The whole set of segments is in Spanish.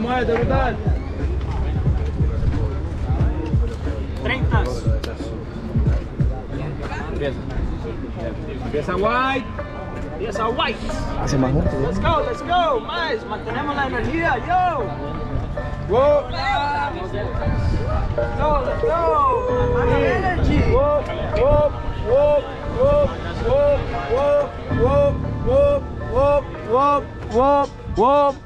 mais aí, deputado. 30. Beleza. Cabeça white. Cabeça white. Let's go, let's go. Mais, mantenemos a energia. Yo! Whoa! Go, let's go! Whoa, whoa, whoa, whoa, whoa, whoa, whoa, whoa, whoa, whoa.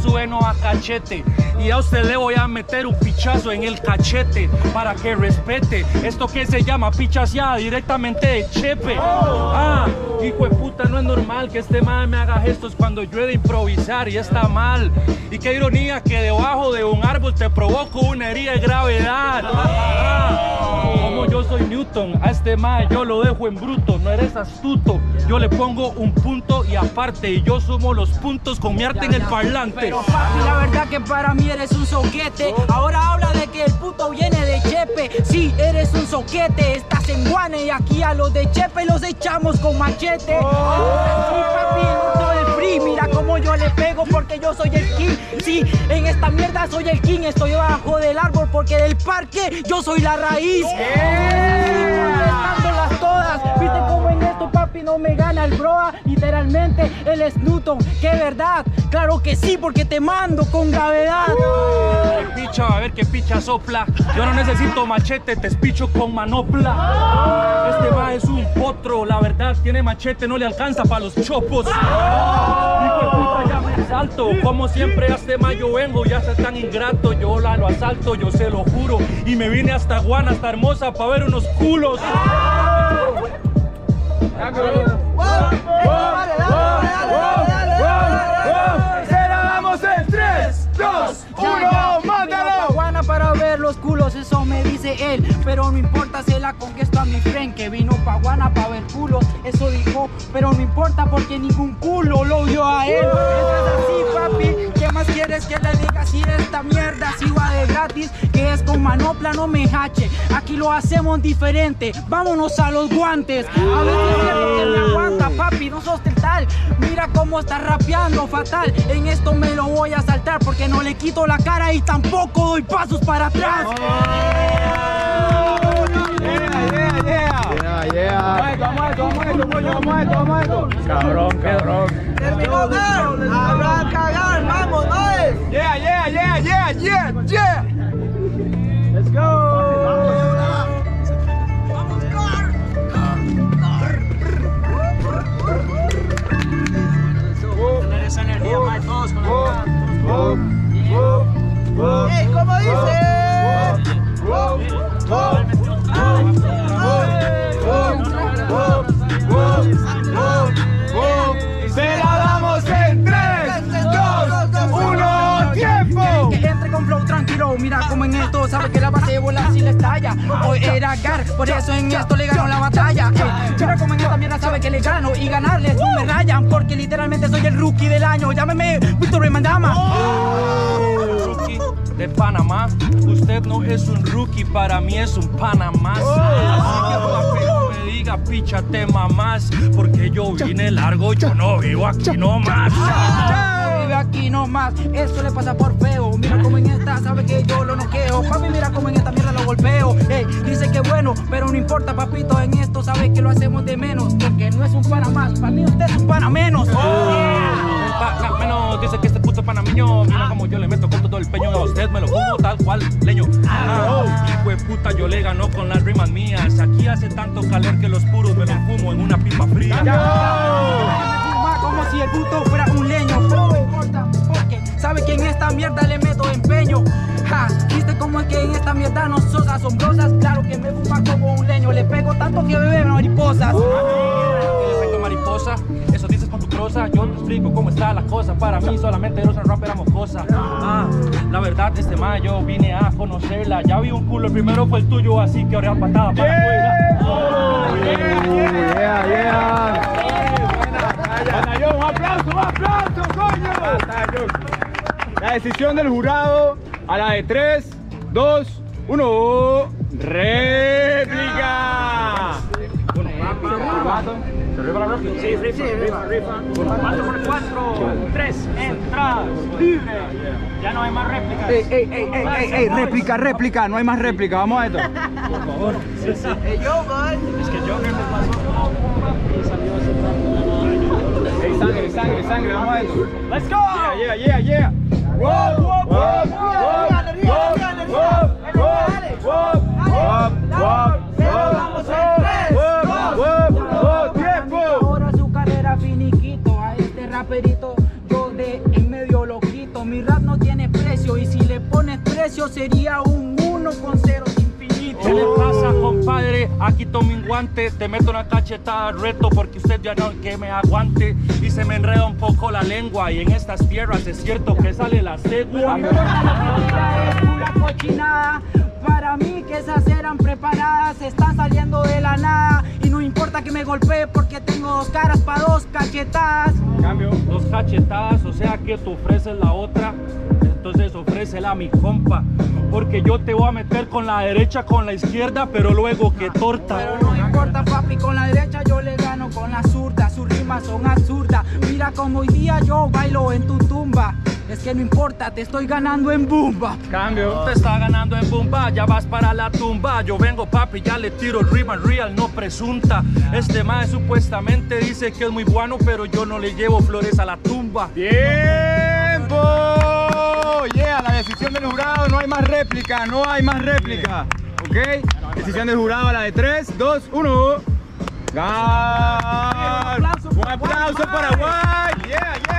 Sueno a cachete y a usted le voy a meter un pichazo en el cachete para que respete esto que se llama pichaseada directamente de chepe. Ah, hijo de puta, no es normal que este man me haga gestos cuando yo he de improvisar y está mal. Y qué ironía que debajo de un árbol te provoco una herida de gravedad. Ah, como yo soy Newton, a este man yo lo dejo en bruto, no eres astuto. Yo le pongo un punto y aparte, y yo sumo los puntos con mi arte en el parlante. Pero papi, la verdad que para mí eres un soquete. Ahora habla de que el puto viene de Chepe. Sí, eres un soquete. Estás en Guane y aquí a los de Chepe los echamos con machete. Sí, papi, el. Mira cómo yo le pego porque yo soy el king. Sí, en esta mierda soy el king. Estoy debajo del árbol porque del parque yo soy la raíz. Contestándolas todas. ¿Viste cómo en esto, papi, no me gana el broa? Literalmente, él es Newton. ¿Qué verdad? Claro que sí, porque te mando con gravedad. Ay, picha, a ver qué picha sopla. Yo no necesito machete, te espicho con manopla. Este va es un potro, la verdad, tiene machete, no le alcanza para los chopos. Hijo de puta, ya me salto. Como siempre, hasta mayo vengo, ya sea tan ingrato. Yo la lo asalto, yo se lo juro. Y me vine hasta Guana, hasta hermosa, para ver unos culos. Se él. Pero no importa, se la conquistó a mi friend que vino pa' Guana pa' ver culos. Eso dijo, pero no importa porque ningún culo lo vio a él. Eso es así, papi. ¿Qué más quieres que le diga si esta mierda si va manopla, no me hache. Aquí lo hacemos diferente. Vámonos a los guantes. A ver me aguanta, papi. No sos del tal. Mira cómo está rapeando fatal. En esto me lo voy a saltar porque no le quito la cara y tampoco doy pasos para atrás. Yeah, yeah, yeah. Vamos Oh. Mira como en esto sabe que la base bola si le estalla. Hoy era Gar, por eso en esto le ganó la batalla. Ey, mira como en esta mierda sabe que le gano y ganarles no me rayan porque literalmente soy el rookie del año. Llámeme Víctor Mandama. rookie de Panamá. Usted no es un rookie, para mí es un Panamá. Así que papi, no me diga píchate mamás, porque yo vine largo, yo no vivo aquí nomás. Aquí nomás, eso le pasa por feo. Mira como en esta sabe que yo lo noqueo. Papi, mira como en esta mierda lo golpeo. Ey, dice que bueno, pero no importa, papito. En esto sabe que lo hacemos de menos. Porque no es un pana más, para mí usted es un pana menos. Un pana menos, dice que este puto panameño, mira como yo le meto con todo el peño a usted, me lo como tal cual, leño. Ah, hijo de puta, yo le gano con las rimas mías. Aquí hace tanto calor que los puros me los fumo en una pipa fría. Como si el puto fuera un leño, no importa, porque sabe que en esta mierda le meto empeño. Ja, viste cómo es que en esta mierda no sos asombrosas. Claro que me fuma como un leño, le pego tanto que bebé mariposas. El efecto mariposa, eso dices con tu prosa. Yo te explico cómo está la cosa. Para mí solamente eres una rapera mocosa. Ah, la verdad, este ma yo vine a conocerla. Ya vi un culo, el primero fue el tuyo, así que ahora patada para afuera. Yeah, yeah. Batallón, un aplauso, un aplauso, coño. La decisión del jurado a la de 3, 2, 1. ¡Réplica! Sí, rifa, rifa, rifa. 4 por 4, 3, entradas, libre. Ya no hay más réplicas. Ey, ey, ey, ey, ey, ey, réplica, réplica, no hay más réplica, vamos a esto. Es que Joker me pasó Sangre, sangre, sangre, vamos a eso. Let's go. Yeah, yeah, yeah, yeah. Whoa, whoa, whoa, whoa, este Raperito, yo de en medio lo quito. Mi rap no tiene precio y si le pones precio sería un 1 con 0 infinito. ¿Qué le pasa, compadre? Aquí tomo un guante, te meto una cachetada al reto porque usted ya no que me aguante y se me enreda un poco la lengua y en estas tierras es cierto que sale la cochinada. Para mí que esas eran preparadas, están saliendo de la nada. Y no importa que me golpee porque tengo dos caras para dos cachetadas. Cambio. Dos cachetadas, o sea que tú ofreces la otra, entonces ofrécela a mi compa. Porque yo te voy a meter con la derecha, con la izquierda, pero luego que torta. Pero no importa, papi, con la derecha yo le gano con la zurda. Sus rimas son absurdas. Mira como hoy día yo bailo en tu tumba. Es que no importa, te estoy ganando en bumba. Cambio. Te está ganando en bomba, ya vas para la tumba. Yo vengo, papi, ya le tiro rima real, no presunta. Este mae supuestamente dice que es muy bueno, pero yo no le llevo flores a la tumba. Tiempo. Yeah, la decisión del jurado, no hay más réplica, no hay más réplica. ¿Ok? Decisión del jurado a la de 3, 2, 1. ¡Gol! ¡Un aplauso para Guay! ¡Yeah, yeah!